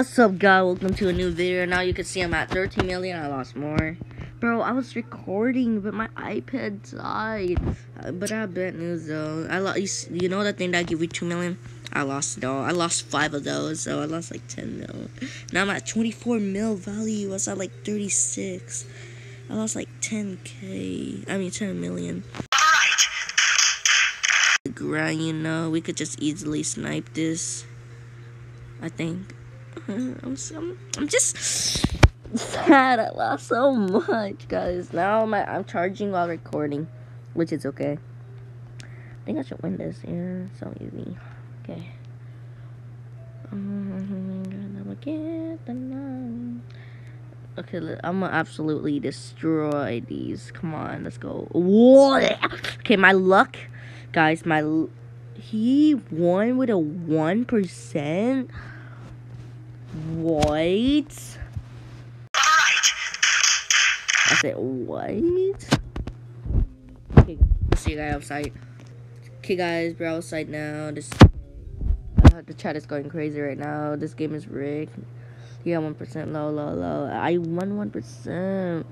What's up guys, welcome to a new video. Now you can see I'm at 13 million, I lost more. Bro, I was recording, but my iPad died. Uh, but I have bad news though. I lost, you know that thing that give you 2 million? I lost it all. I lost 5 of those, so I lost like 10 mil. Now I'm at 24 mil value. I was at like 36. I lost like 10k. I mean 10 million. Grind, you know, we could just easily snipe this. I think. I'm, I'm, I'm just sad I lost so much, guys. Now my, I'm charging while recording, which is okay. I think I should win this. Yeah, so easy. Okay. Okay, I'm gonna absolutely destroy these. Come on, let's go. Okay, my luck, guys. My he won with a one percent. What? I said, what? Okay, see you guys outside. Okay, guys, we're outside now. This uh, the chat is going crazy right now. This game is rigged. Yeah, one percent low, low, low. I won one percent.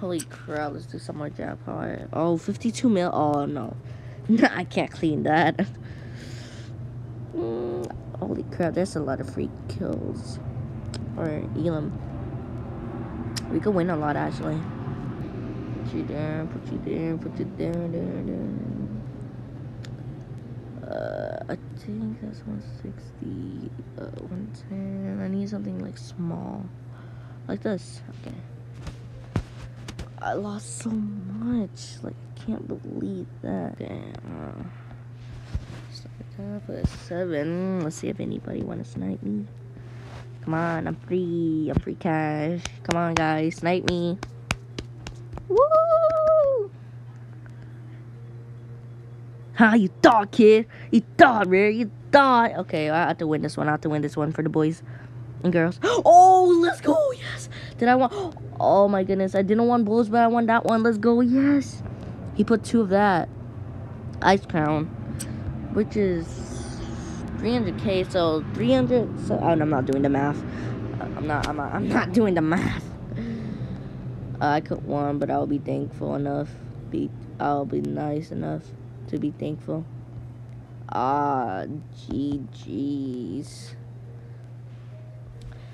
Holy crap! Let's do some more jackpot. Oh, 52 mil. Oh no, I can't clean that. Mm, holy crap! There's a lot of free kills. Or Elam. We could win a lot actually. Put you there, put you there, put you there, there, there. Uh, I think that's 160, uh, 110. I need something like small. Like this. Okay. I lost so much. Like, I can't believe that. Damn. Put a seven. Let's see if anybody want to snipe me. Come on, I'm free. I'm free cash. Come on, guys. Snipe me. Woo! Ha, you thought, kid. You thought, rare. You thought. Okay, I have to win this one. I have to win this one for the boys and girls. Oh, let's go. Yes. Did I want... Oh, my goodness. I didn't want bulls, but I won that one. Let's go. Yes. He put two of that. Ice crown. Which is 300k so 300 so oh, i'm not doing the math. I'm not i'm not, I'm not doing the math. Uh, i could one but i'll be thankful enough. Be i'll be nice enough to be thankful. Ah ggs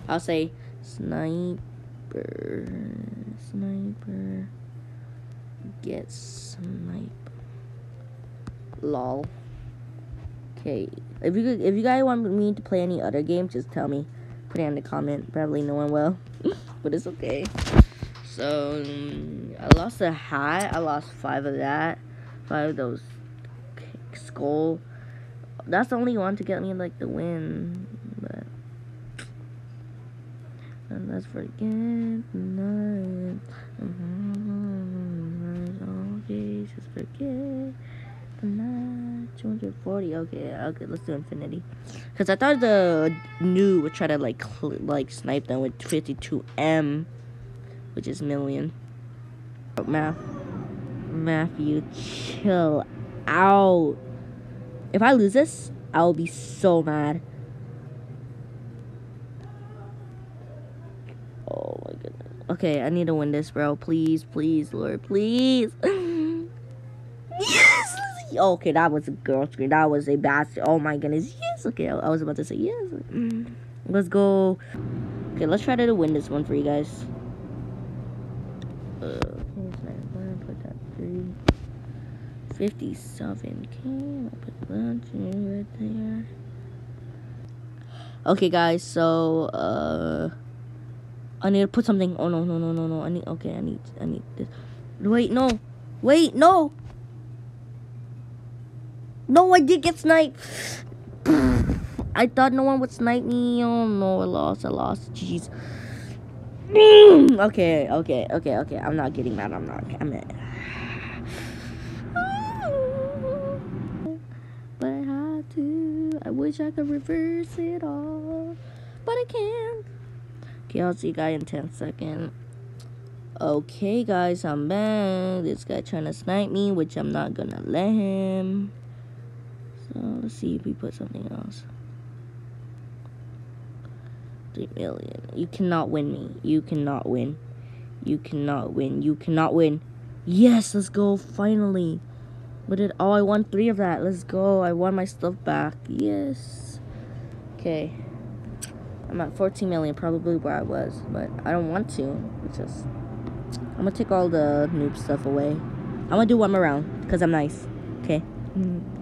i'll say sniper sniper. Get snipe lol Okay, if you if you guys want me to play any other game, just tell me. Put it in the comment. Probably no one will, but it's okay. So um, I lost a hat. I lost five of that, five of those skull. That's the only one to get me like the win. But and let's forget the night. Mm -hmm. just forget the night. 240 okay okay let's do infinity. Because i thought the new would try to like like snipe them with 52m which is million. Oh, math matthew chill out. If i lose this i'll be so mad. Oh my goodness. Okay i need to win this bro. Please please lord please okay, that was a girl screen. That was a bastard. Oh my goodness. Yes. Okay, I was about to say yes. Let's go. Okay, let's try to win this one for you guys. Uh, put that three. 57. Okay, I'll put that right there. Okay, guys, so, uh, I need to put something. Oh, no, no, no, no, no. I need, okay, I need, I need this. Wait, no. Wait, no. No, I did get sniped. I thought no one would snipe me. Oh no, I lost. I lost. Jeez. okay, okay, okay, okay. I'm not getting mad. I'm not. I'm not. But I had to. I wish I could reverse it all. But I can't. Okay, I'll see you guys in 10 seconds. Okay, guys, I'm back. This guy trying to snipe me, which I'm not gonna let him. Let's see if we put something else. Three million. You cannot win me. You cannot win. You cannot win. You cannot win. Yes, let's go. Finally. What did? Oh, I won three of that. Let's go. I won my stuff back. Yes. Okay. I'm at 14 million, probably where I was, but I don't want to. Just. I'm gonna take all the noob stuff away. I'm gonna do one more round because I'm nice. Okay. Mm.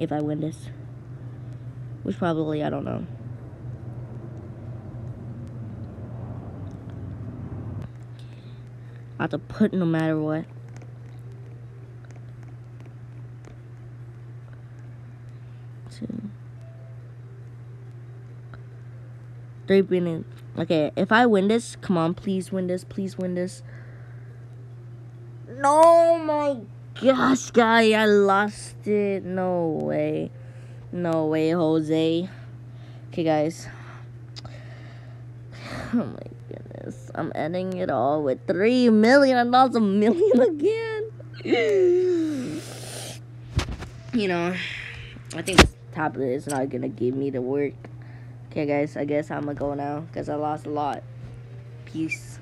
If I win this, which probably I don't know. I have to put no matter what. Two. Three winning. Okay, if I win this, come on, please win this, please win this. No, my gosh, guy, I lost it. No way. No way, Jose. Okay, guys. Oh my goodness. I'm ending it all with 3 million. I lost a million again. you know, I think this tablet is not gonna give me the work. Okay, guys, I guess I'm gonna go now because I lost a lot. Peace.